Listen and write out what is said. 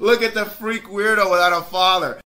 Look at the freak weirdo without a father.